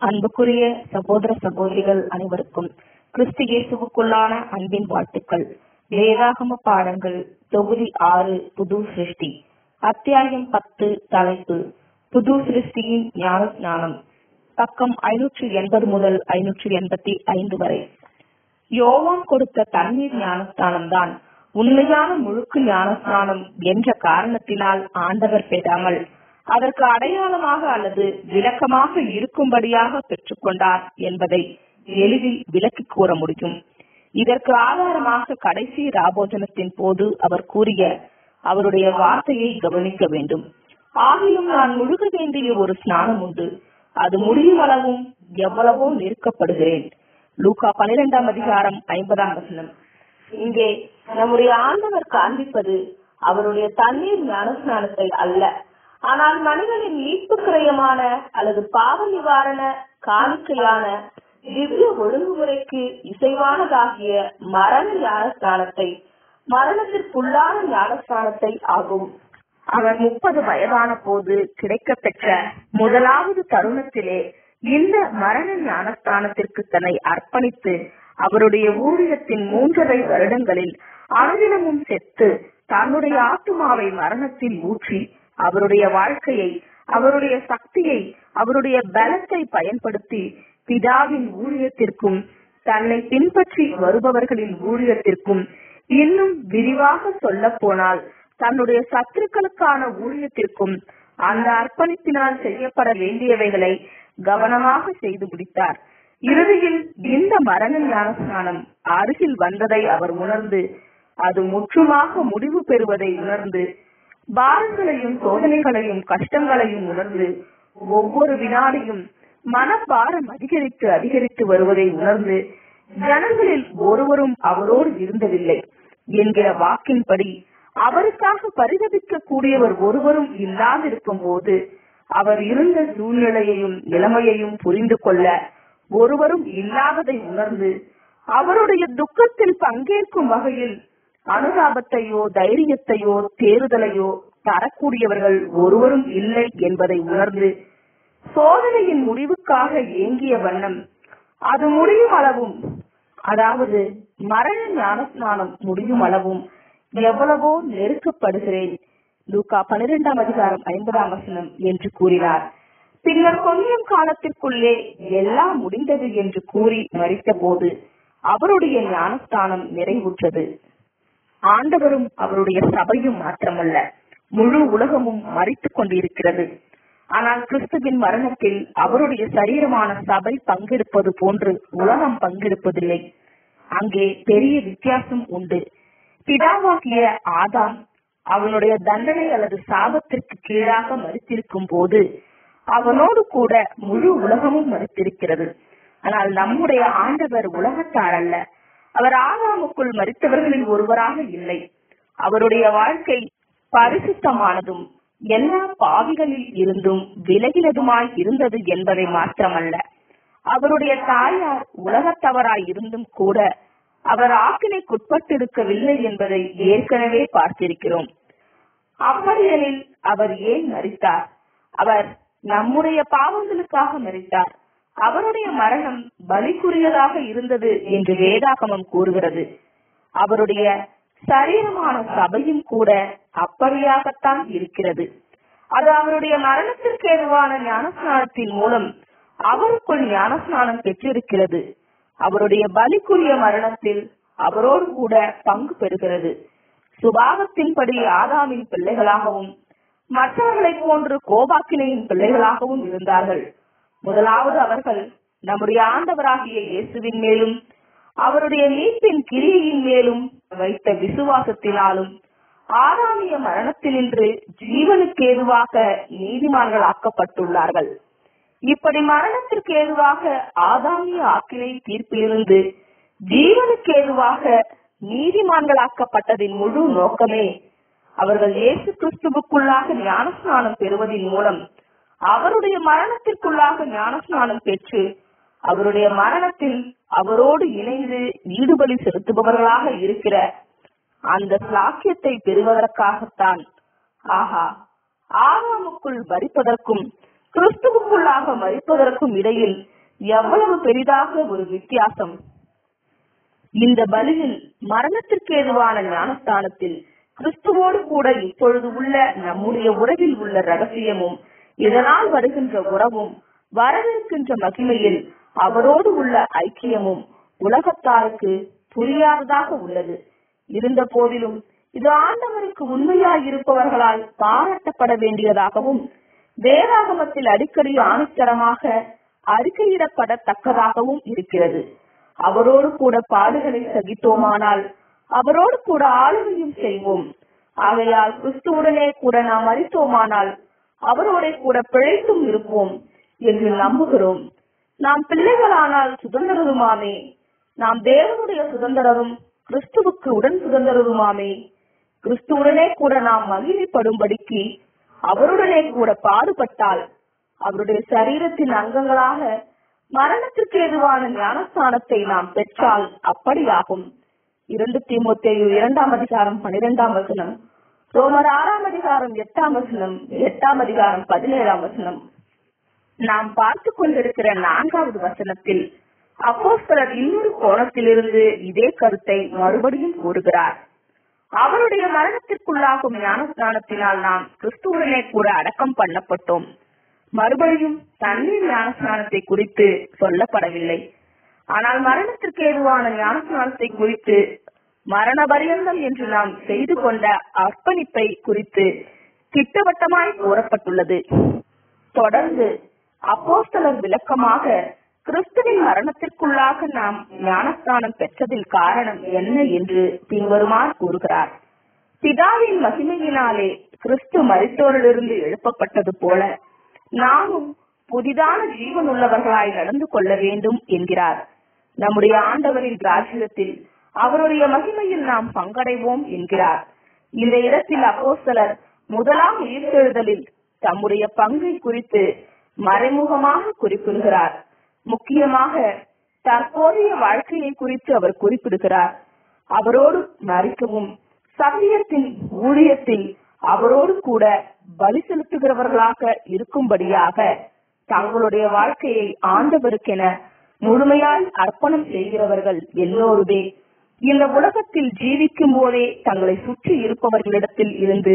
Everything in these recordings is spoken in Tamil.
அன்புக்குரிய சகோதர சகோதரிகள் அனைவருக்கும் கிறிஸ்து இயேசுவுக்குள்ளான அன்பின் வாழ்த்துக்கள். வேதாகம பாடங்கள் தொகுதி ஆறு புது சிருஷ்டி. அத்தியாயம் பத்து தலைப்பு. புது சிருஷ்டியின் ஞான ஞானம் பக்கம் ஐநூற்றி எண்பது முதல் ஐநூற்றி எண்பத்தி ஐந்து வரை. யோவான் கொடுத்த தண்ணீர் ஞானஸ்தானம் தான் உண்மையான முழுக்கு ஞானஸ்தானம் என்ற காரணத்தினால் ஆண்டவர் பெறாமல் அதற்கு அடையாளமாக அல்லது விளக்கமாக இருக்கும்படியாக பெற்றுக்கொண்டார் என்பதை எளிதில் விளக்கி கூற முடியும். இதற்கு ஆதாரமாக கடைசி ராபோஜனத்தின் போது அவர் கூறிய அவருடைய வார்த்தையை கவனிக்க வேண்டும். ஆகிலும் நான் முழுக வேண்டிய ஒரு ஸ்நானம் உண்டு. அது முடியும் அளவும் எவ்வளவோ நெருக்கப்படுகிறேன். லூகா பனிரெண்டாம் அதிகாரம் ஐம்பதாம் வசனம். இங்கே நம்முடைய ஆண்டவர் காண்பிப்பது அவருடைய தண்ணீர் ஞானஸ்நானத்தை அல்ல. ஆனால் மனிதனின் மீட்பு கிரயமான அல்லது பாவ நிவாரண காணிக்கையான திவ்ய ஒழுங்குமுறைக்கு இசைவானதாகிய மரண ஞானஸ்தானத்தை மரணத்திற்குள்ளான ஞானஸ்தானத்தை ஆகும். அவர் முப்பது வயதான போது கிடைக்கப்பெற்ற முதலாவது தருணத்திலே இந்த மரண ஞானஸ்தானத்திற்கு தன்னை அர்ப்பணித்து அவருடைய ஊழியத்தின் மூன்றரை வருடங்களில் அனுதினமும் செத்து தன்னுடைய ஆத்துமாவை மரணத்தில் ஊற்றி அவருடைய வாழ்க்கையை அவருடைய சக்தியை அவருடைய பலத்தை பயன்படுத்தி பிதாவின் ஊழியத்திற்கும் தன்னை பின்பற்றி வருபவர்களின் ஊழியத்திற்கும் இன்னும் விரிவாக சொல்ல போனால் தன்னுடைய சத்துருக்களுக்கான ஊழியத்திற்கும் அந்த அர்ப்பணிப்பினால் செய்யப்பட வேண்டியவைகளை கவனமாக செய்து முடித்தார். இறுதியில் இந்த மரண ஞானஸ்நானம் அருகில் வந்ததை அவர் உணர்ந்து அது முற்றுமாக முடிவு பெறுவதை உணர்ந்து பாரங்களையும் சோதனைகளையும் கஷ்டங்களையும் உணர்ந்து ஒவ்வொரு வினாடியும் மனப்பாரம் அதிகரித்து அதிகரித்து வருவதை உணர்ந்து ஜனங்களில் ஒருவரும் அவரோடு இருந்ததில்லை என்கிற வாக்கின்படி அவருக்காக பரிதபிக்க கூடியவர் ஒருவரும் இல்லாதிருக்கும் போது அவர் இருந்த சூழ்நிலையையும் நிலைமையையும் புரிந்து கொள்ள ஒருவரும் இல்லாததை உணர்ந்து அவருடைய துக்கத்தில் பங்கேற்கும் வகையில் அனுதாபத்தையோ தைரியத்தையோ தேறுதலையோ தரக்கூடியவர்கள் ஒருவரும் இல்லை என்பதை உணர்ந்து சோதனையின் முடிவுக்காக ஏங்கிய வண்ணம் அது முடியும் அளவும் அதாவது மரண ஞானஸ்நானம் முடியும் அளவும் எவ்வளவோ நெருக்கப்படுகிறேன். லூகா பனிரெண்டாம் அதிகாரம் ஐம்பதாம் வசனம் என்று கூறினார். பின்னர் கொஞ்சம் காலத்திற்குள்ளே எல்லாம் முடிந்தது என்று கூறி மறித்த போது அவருடைய ஞானஸ்தானம் நிறைவுற்றது. ஆண்டவரும் அவருடைய சபையும் மாத்திரமல்ல முழு உலகமும் மறித்துக் கொண்டிருக்கிறது. ஆனால் கிறிஸ்துவின் மரணத்தில் அவருடைய சரீரமான சபை பங்கெடுப்பது போன்று உலகம் பங்கெடுப்பதில்லை. அங்கே பெரிய வித்தியாசம் உண்டு. பிதாவாகிய ஆதாம் அவனுடைய தண்டனை அல்லது சாபத்திற்கு கீழாக மறுத்திருக்கும் போது அவனோடு கூட முழு உலகமும் மறுத்திருக்கிறது ஆனால் நம்முடைய ஆண்டவர் உலகத்தார் அல்ல. அவர் ஆதாமுக்குள் மறித்தவர்களில் ஒருவராக இல்லை. அவருடைய வாழ்க்கை பரிசுத்தமானதும் எல்லா பாவிகளில் இருந்தும் விலகினதுமாய் இருந்தது என்பதை மாத்திரமல்ல. அவருடைய தாயார் உலகத்தவராய் இருந்தும் கூட அவர் ஆக்கினைக்குட்பட்டிருக்கவில்லை என்பதை ஏற்கனவே பார்த்திருக்கிறோம். அப்படியெனில் அவர் ஏன் மறித்தார்? அவர் நம்முடைய பாவங்களுக்காக மறித்தார். அவருடைய மரணம் பலிக்குரியதாக இருந்தது என்று வேதாகமம் கூறுகிறது. அவருடைய சரீரமான சபையும் கூட அப்படியாகத்தான் இருக்கிறது. அது அவருடைய மரணத்திற்கு ஏதுவான ஞானஸ்நானத்தின் மூலம் அவருக்குள் ஞானஸ்நானம் பெற்றிருக்கிறது. அவருடைய பலிக்குரிய மரணத்தில் அவரோடு கூட பங்கு பெறுகிறது. சுபாவத்தின்படி ஆதாமின் பிள்ளைகளாகவும் மற்றவர்களைப் போன்று கோபாக்கினையின் பிள்ளைகளாகவும் இருந்தார்கள். முதலாவது அவர்கள் நம்முடைய ஆண்டவராகிய இயேசுவின் மேலும் அவருடைய மீட்பின் கிரியையின் மேலும் வைத்த விசுவாசத்தினாலும் ஆறாமிய மரணத்தினின்று ஜீவனுக்கு ஏதுவாக நீதிமான்கள் ஆக்கப்பட்டுள்ளார்கள் இப்படி மரணத்திற்கு ஏதுவாக ஆதாமிய ஆக்கினை தீர்ப்பிலிருந்து ஜீவனுக்கு ஏதுவாக நீதிமான்களாக்கப்பட்டதின் முழு நோக்கமே அவர்கள் இயேசு கிறிஸ்துவுக்குள்ளாக ஞானஸ்நானம் பெறுவதன் மூலம் அவருடைய மரணத்திற்குள்ளாக ஞானஸ்நானம் பெற்று அவருடைய மரணத்தில் அவரோடு இணைந்து ஈடுபலி செலுத்துபவர்களாக இருக்கிற அந்த சாக்கியத்தை பெறுவதற்காகத்தான் ஆஹா ஆதாமுக்குள் மறிப்பதற்கும் கிறிஸ்துவுக்குள்ளாக மறிப்பதற்கும் இடையில் எவ்வளவு பெரிதாக ஒரு வித்தியாசம். இந்த பலியில் மரணத்திற்கு ஏதுவான ஞானஸ்தானத்தில் கிறிஸ்துவோடு கூட இப்பொழுது உள்ள நம்முடைய உறவில் உள்ள ரகசியமும் இதனால் வருகின்ற உறவும் வரவிருக்கின்ற மகிமையில் அவரோடு உள்ள ஐக்கியமும் உலகத்தாருக்கு புரியாததாக உள்ளது. இருந்த போதிலும் இது ஆண்டவருக்கு உண்மையாய் இருப்பவர்களால் பாராட்டப்பட வேண்டியதாகவும் வேதாகமத்தில் அடிக்கடி ஆணித்தரமாக அறிக்கையிடப்படத்தக்கதாகவும் இருக்கிறது. அவரோடு கூட பாடுகளை சகித்தோமானால் அவரோடு கூட ஆளுமையும் செய்வோம். ஆகையால் கிறிஸ்துவுடனே கூட நாம் மறித்தோமானால் அவரோட கூட பிழைத்தும் இருப்போம் என்று நம்புகிறோம். நாம் பிள்ளைகளானால் சுதந்திரருமாமே. நாம் தேவனுடைய சுதந்திரரும் கிறிஸ்துவுக்கு உடன் சுதந்திரருமாமே. கிறிஸ்துவுடனே கூட நாம் மகிழ்ப்படும்படிக்கு அவருடனே கூட பாடுபட்டால் அவருடைய சரீரத்தின் அங்கங்களாக மரணத்திற்கு எதுவான ஞானஸ்தானத்தை நாம் பெற்றால் அப்படியாகும். இரண்டு தீமோத்தேயு இரண்டாம் அதிகாரம் பனிரெண்டாம் வசனம். ரோமர் ஆறாம் அதிகாரம் எட்டாம் வசனம் எட்டாம் அதிகாரம் பதினேழாம் வசனம். நாம் பார்த்து கொண்டிருக்கிற நான்காவது வசனத்தில் அப்போஸ்தலர் இன்னொரு கோணத்திலிருந்து இதே கருத்தை மறுபடியும் கூறுகிறார். அவருடைய மரணத்திற்குள்ளாகும் ஞானஸ்நானத்தினால் நாம் கிறிஸ்துவனை கூட அடக்கம் பண்ணப்பட்டோம். மறுபடியும் தண்ணீர் ஞானஸ்நானத்தை குறித்து சொல்லப்படவில்லை. ஆனால் மரணத்திற்கு ஏதுவான ஞானஸ்நானத்தை குறித்து மரண பரியந்தம் என்று நாம் செய்து கொண்ட அர்ப்பணிப்பை குறித்து திட்டவட்டமாய் கூறப்பட்டுள்ளது. தொடர்ந்து அப்போஸ்தலர் விளக்கமாக கிறிஸ்துவின் மரணத்திற்குள்ளாக நாம் ஞானஸ்தானம் பெற்றதில் காரணம் என்ன என்று பின்வருமாறு கூறுகிறார். பிதாவின் மகிமையினாலே கிறிஸ்து மரித்தோரிலிருந்து எழுப்பப்பட்டது போல நாமும் புதிதான ஜீவன் உள்ளவர்களாய் நடந்து கொள்ள வேண்டும் என்கிறார். நம்முடைய ஆண்டவரின் ராஜ்யத்தில் அவருடைய மகிமையில் நாம் பங்கடைவோம் என்கிறார். இந்த இடத்தில் அப்போஸ்தலர் முதலாம் உயிர்த்தெழுதலில் தம்முடைய பங்கை குறித்து மறைமுகமாக குறிப்பிடுகிறார். முக்கியமாக தற்போதைய வாழ்க்கையை குறித்து அவர் குறிப்பிடுகிறார். அவரோடு மறிக்கவும் சமயத்தின் ஊழியத்தில் அவரோடு கூட பலி செலுத்துகிறவர்களாக இருக்கும்படியாக தங்களுடைய வாழ்க்கையை ஆண்டவருக்கென முழுமையாய் அர்ப்பணம் செய்கிறவர்கள் எல்லோருமே இந்த உலகத்தில் ஜீவிக்கும் போதே தங்களை சுற்றி இருப்பவர்களிடத்தில் இருந்து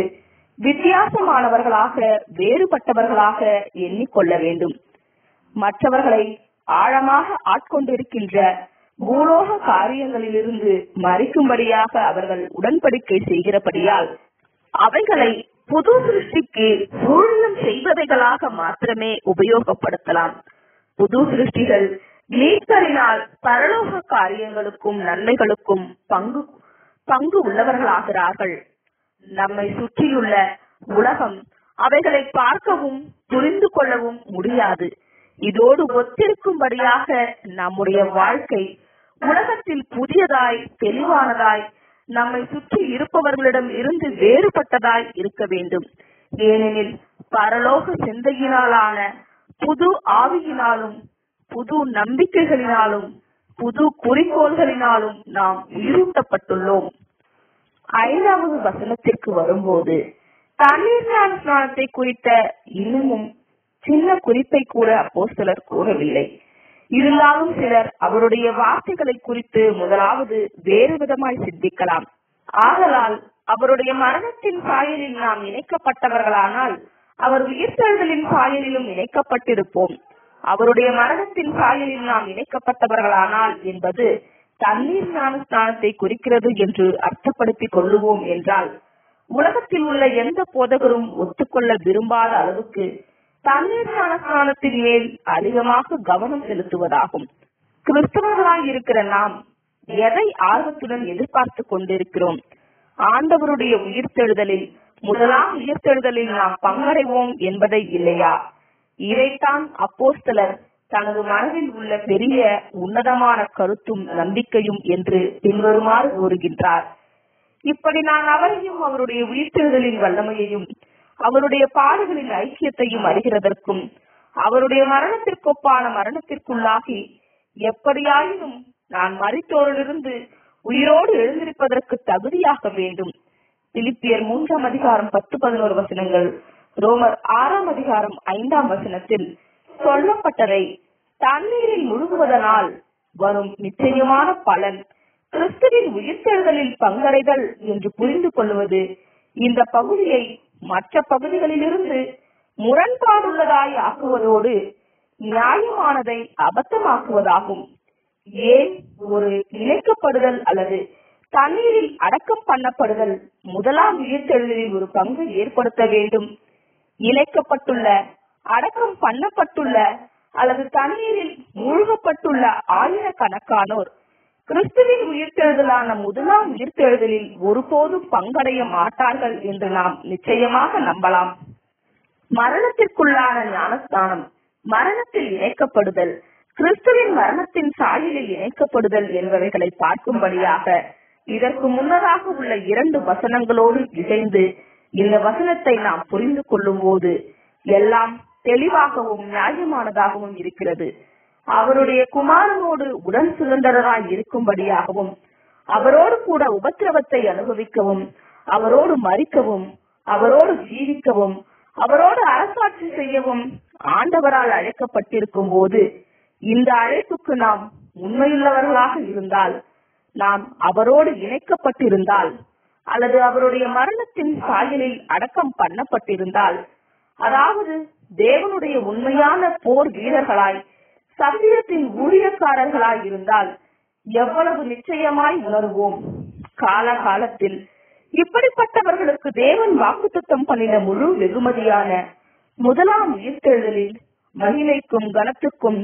வித்தியாசமானவர்களாக வேறுபட்டவர்களாக எண்ணிக்கொள்ள வேண்டும். மற்றவர்களை ஆழமாக ஆட்கொண்டிருக்கின்ற பூலோக காரியங்களிலிருந்து மறிக்கும்படியாக அவர்கள் உடன்படிக்கை செய்கிறபடியால் அவைகளை புது சிருஷ்டிக்கு ஊழியம் செய்வதைகளாக மாத்திரமே உபயோகப்படுத்தலாம். புது சிருஷ்டிகள் மீட்பரினால் பரலோக காரியங்களுக்கும் நன்மைகளுக்கும் பங்கு பங்கு உள்ளவர்களாகிறார்கள். நம்மை சுற்றியுள்ள உலகம் அவைகளை பார்க்கவும் புரிந்து கொள்ளவும் முடியாது. இதோடு ஒத்திருக்கும்படியாக நம்முடைய வாழ்க்கை உலகத்தில் புதியதாய் தெளிவானதாய் நம்மை சுற்றி இருப்பவர்களிடம் இருந்து வேறுபட்டதாய் இருக்க வேண்டும். ஏனெனில் பரலோக சிந்தையினாலான புது ஆவியினாலும் புது நம்பிக்கைகளினாலும் புது குறிக்கோள்களினாலும் நாம் இருட்டப்பட்டுள்ளோம் ஐந்தாவது வசனத்திற்கு வரும்போது தண்ணீர் ஞான ஸ்நானத்தை குறித்த இன்னமும் சின்ன குறிப்பை கூட அப்போஸ்தலர் கூறவில்லை. இருந்தாலும் சிலர் அவருடைய வார்த்தைகளை குறித்து முதலாவது வேறு விதமாய் சிந்திக்கலாம். ஆதலால் அவருடைய மரணத்தின் சாயலில் நாம் இணைக்கப்பட்டவர்களானால் அவர் உயிர்த்தெழுதலின் சாயலிலும் இணைக்கப்பட்டிருப்போம். அவருடைய மரணத்தின் சாயலில் நாம் இணைக்கப்பட்டவர்களானால் என்பது தண்ணீர் ஞானஸ்தானத்தை குறிக்கிறது என்று அர்த்தப்படுத்திக் கொள்ளுவோம் என்றால் உலகத்தில் உள்ள எந்த போதகரும் ஒத்துக்கொள்ள விரும்பாத அளவுக்கு தண்ணீர் ஞானஸ்தானத்தின் மேல் அதிகமாக கவனம் செலுத்துவதாகும். கிறிஸ்தவர்களாய் இருக்கிற நாம் எதை ஆர்வத்துடன் எதிர்பார்த்து கொண்டிருக்கிறோம்? ஆண்டவருடைய உயிர்த்தெழுதலில் முதலாம் உயிர்த்தெழுதலில் நாம் பங்கடைவோம் என்பதை இல்லையா? இதைத்தான் அப்போஸ்தலர் தனது மனதில் உள்ள பெரிய உன்னதமான கருத்தும் நம்பிக்கையும் என்று பின்வருமாறு கூறுகின்றார். இப்படி நான் அவரையும் அவருடைய உயிர்த்தெழுதலின் வல்லமையையும் அவருடைய பாடுகளின் ஐக்கியத்தையும் அறிகிறதற்கும் அவருடைய மரணத்திற்கொப்பான மரணத்திற்குள்ளாகி எப்படியாயினும் நான் மறித்தோரிலிருந்து உயிரோடு எழுந்திருப்பதற்கு தகுதியாக வேண்டும். பிலிப்பியர் மூன்றாம் அதிகாரம் பத்து பதினோரு வசனங்கள் ரோமர் ஆறாம் அதிகாரம் ஐந்தாம் வசனத்தில் சொல்லப்பட்டதை தண்ணீரில் முழுகுவதனால் வரும் நிச்சயமான பலன். கிறிஸ்துவின் உயிர்த்தெழுதலில் பங்கடைதல் என்று புரிந்து கொள்வது இந்த பகுதியை மற்ற பகுதிகளிலிருந்து முரண்பாடுள்ளதாய் ஆக்குவதோடு நியாயமானதை அபத்தமாக்குவதாகும். ஏன் ஒரு இணைக்கப்படுதல் அல்லது தண்ணீரில் அடக்கம் பண்ணப்படுதல் முதலாம் உயிர்த்தெழுதலில் ஒரு பங்கு ஏற்படுத்த வேண்டும்? இழைக்கப்பட்டுள்ள அடக்கம் பண்ணப்பட்டுள்ள அல்லது தண்ணீரில் மூழ்கப்பட்டுள்ள ஆயிரக்கணக்கானோர் கிறிஸ்துவின் உயிர்த்தெழுதலான முதலாம் உயிர்த்தெழுதலில் ஒருபோதும் பங்கடைய மாட்டார்கள் என்று நாம் நிச்சயமாக நம்பலாம். மரணத்திற்குள்ளான ஞானஸ்தானம் மரணத்தில் இணைக்கப்படுதல் கிறிஸ்துவின் மரணத்தின் சாயலில் இணைக்கப்படுதல் என்பவைகளை பார்க்கும்படியாக இதற்கு முன்னதாக உள்ள இரண்டு வசனங்களோடு இணைந்து இந்த வசனத்தை நாம் புரிந்து கொள்ளும் போது எல்லாம் தெளிவாகவும் நியாயமானதாகவும் இருக்கிறது. அவருடைய குமாரனோடு உடன் சுதந்திரராய் இருக்கும்படியாகவும் அவரோடு கூட உபத்திரவத்தை அனுபவிக்கவும் அவரோடு மறிக்கவும் அவரோடு ஜீவிக்கவும் அவரோடு அரசாட்சி செய்யவும் ஆண்டவரால் அழைக்கப்பட்டிருக்கும் போது இந்த அழைப்புக்கு நாம் உண்மையுள்ளவர்களாக இருந்தால் நாம் அவரோடு இணைக்கப்பட்டிருந்தால் அல்லது அவருடைய மரணத்தின் சாயலில் அடக்கம் பண்ணப்பட்டிருந்தால் அதாவது தேவனுடைய உண்மையான போர் வீரர்களாய் சத்தியத்தின் ஊழியக்காரர்களாய் இருந்தால் எவ்வளவு நிச்சயமாய் உணர்வோம். காலகாலத்தில் இப்படிப்பட்டவர்களுக்கு தேவன் வாக்குத்தத்தம் பண்ணின முழு வெகுமதியான முதலாம் உயிர்த்தெழுதலில் மகிமைக்கும் கனத்துக்கும்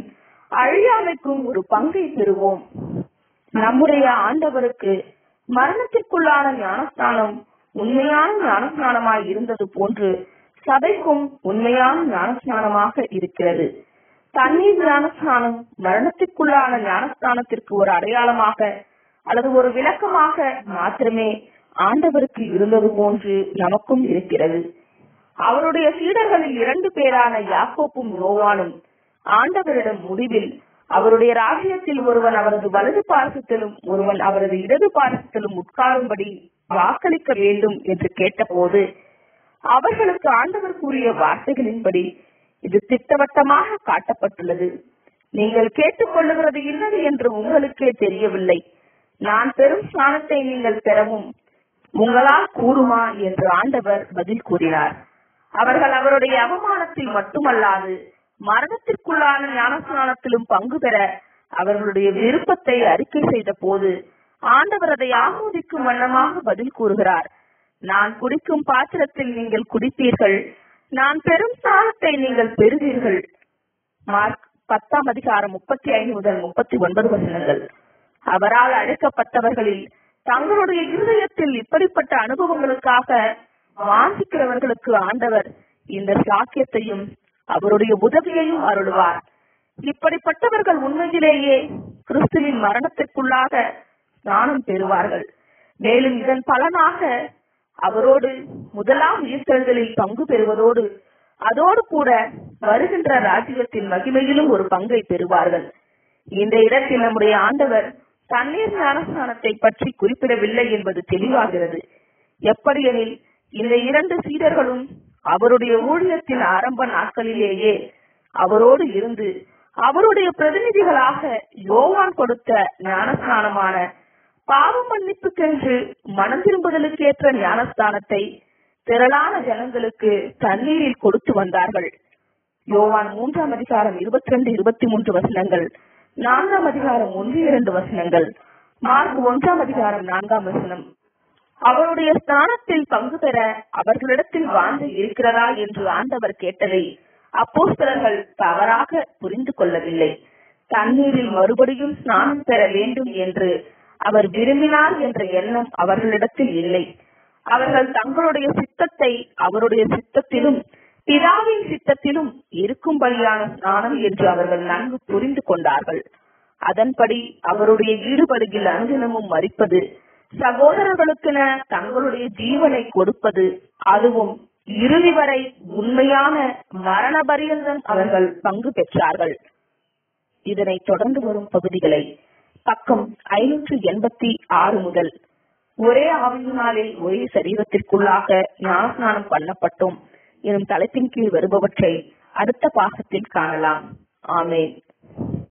அழியாமைக்கும் ஒரு பங்கை பெறுவோம். நம்முடைய ஆண்டவருக்கு மரணத்திற்குள்ளான ஞானஸ்தானம் உண்மையான ஞானஸ்நானமாய் இருந்தது போன்று சபைக்கும் உண்மையான ஞானஸ்நானமாக இருக்கிறது. தண்ணீர் ஞானஸ்நானம் மரணத்திற்குள்ளான ஞானஸ்தானத்திற்கு ஒரு அடையாளமாக அல்லது ஒரு விளக்கமாக மாத்திரமே ஆண்டவருக்கு இருந்தது போன்று நமக்கும் இருக்கிறது. அவருடைய சீடர்களில் இரண்டு பேரான யாக்கோப்பும் யோவானும் ஆண்டவரிடம் முடிவில் அவருடைய ராஜ்யத்தில் ஒருவன் அவரது வலது பார்சத்திலும் ஒருவன் அவரது இடது பார்சத்திலும் உட்காரும்படி வாக்களிக்க வேண்டும் என்று கேட்டபோது அவர்களுக்கு ஆண்டவர் கூறிய வார்த்தைகளின்படி இது திட்டவட்டமாக காட்டப்பட்டுள்ளது. நீங்கள் கேட்டுக்கொள்ளுகிறது இன்னது என்று உங்களுக்கே தெரியவில்லை. நான் பெரும் ஸ்நானத்தை நீங்கள் பெறவும் உங்களால் கூறுமா என்று ஆண்டவர் பதில் கூறினார். அவர்கள் அவருடைய அவமானத்தில் மட்டுமல்லாது மரணத்திற்குள்ளான ஞானஸ்நானத்திலும் பங்கு பெற அவர்களுடைய விருப்பத்தை அறிக்கை செய்த போது ஆண்டவர் அதை ஆமோதிக்கும் வண்ணமாக பதில் கூறுகிறார். நான் குடிக்கும் பாத்திரத்தில் நீங்கள் குடிப்பீர்கள். நான் பெரும் ஸ்நானத்தை நீங்கள் பெறுவீர்கள். மார்க் பத்தாம் அதிகாரம் முப்பத்தி ஐந்து முதல் முப்பத்தி ஒன்பது வசனங்கள். அவரால் அழைக்கப்பட்டவர்களில் தங்களுடைய இருதயத்தில் இப்படிப்பட்ட அனுபவங்களுக்காக வாசிக்கிறவர்களுக்கு ஆண்டவர் இந்த சாக்கியத்தையும் அவருடைய உதவியையும் அருள்வார். இப்படிப்பட்டவர்கள் உண்மையிலேயே கிறிஸ்துவின் மரணத்திற்குள்ளாக ஸ்நானம் பெறுவார்கள். மேலும் இதன் பலனாக அவரோடு முதலாம் உயிர்த்தல்களில் பங்கு பெறுவதோடு அதோடு கூட வருகின்ற ராஜ்யத்தின் மகிமையிலும் ஒரு பங்கை பெறுவார்கள். இந்த இடத்தில் நம்முடைய ஆண்டவர் தண்ணீர் ஞானஸ்தானத்தை பற்றி குறிப்பிடவில்லை என்பது தெளிவாகிறது. எப்படியெனில் இந்த இரண்டு சீடர்களும் அவருடைய ஊழியத்தின் ஆரம்ப நாட்களிலேயே அவரோடு இருந்து அவருடைய பிரதிநிதிகளாக யோவான் கொடுத்த ஞானஸ்தானமான பாவ மன்னிப்புக்கென்று மனம் திரும்புதலுக்கேற்ற ஞானஸ்தானத்தை திரளான ஜனங்களுக்கு தண்ணீரில் கொடுத்து வந்தார்கள். யோவான் மூன்றாம் அதிகாரம் இருபத்தி ரெண்டு இருபத்தி மூன்று வசனங்கள் நான்காம் அதிகாரம் ஒன்று இரண்டு வசனங்கள் மார்க் ஒன்றாம் அதிகாரம் நான்காம் வசனம். அவருடைய ஸ்தானத்தில் பங்கு பெற அவர்களிடத்தில் வாழ்ந்து இருக்கிறதா என்று ஆண்டவர் கேட்டதை அப்போஸ்தலர்கள் தவறாக புரிந்து கொள்ளவில்லை. தண்ணீரில் மறுபடியும் ஸ்நானம் பெற வேண்டும் என்று அவர் விரும்பினார் என்ற எண்ணம் அவர்களிடத்தில் இல்லை. அவர்கள் தங்களுடைய சித்தத்தை அவருடைய சித்தத்திலும் பிதாவின் சித்தத்திலும் இருக்கும்படியான ஸ்நானம் என்று அவர்கள் நன்கு புரிந்து கொண்டார்கள். அதன்படி அவருடைய ஈடுபடுகில் அனுதினமும் மறிப்பது சகோதரர்களுக்கென தங்களுடைய ஜீவனை கொடுப்பது அதுவும் இறுதி வரை உண்மையான மரண பரியந்தம் அவர்கள் பங்கு பெற்றார்கள். இதனை தொடர்ந்து வரும் பகுதிகளை பக்கம் ஐநூற்று எண்பத்தி ஆறு முதல் ஒரே ஆவியினாலே ஒரே சரீரத்திற்குள்ளாக ஞானஸ்நானம் பண்ணப்பட்டோம். எனும் தலைப்பின் கீழ் வருபவற்றை அடுத்த பாகத்தில் காணலாம். ஆமேன்.